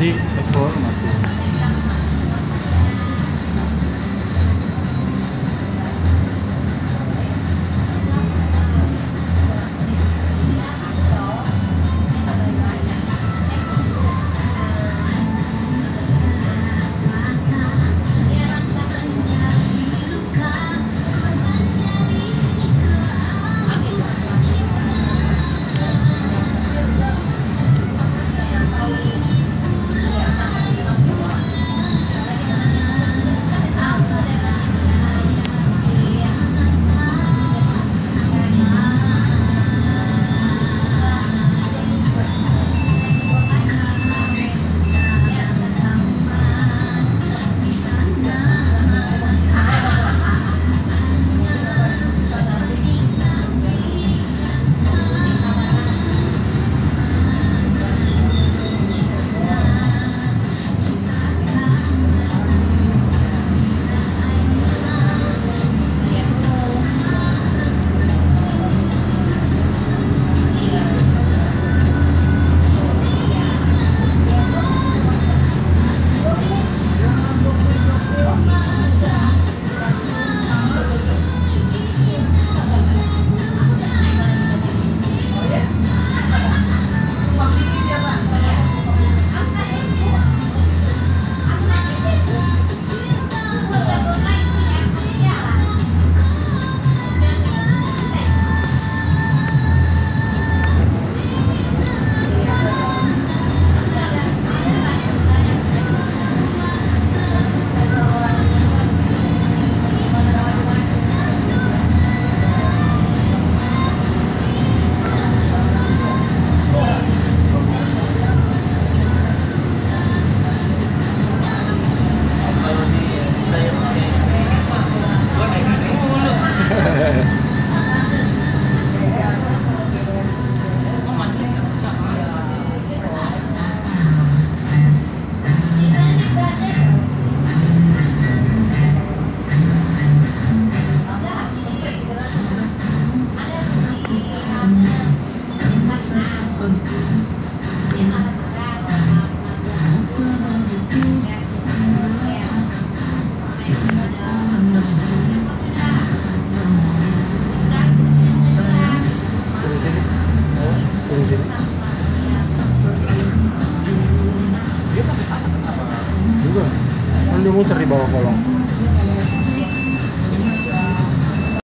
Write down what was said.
Sim, da forma. Kan dia mau cari dia muter bawah kolong.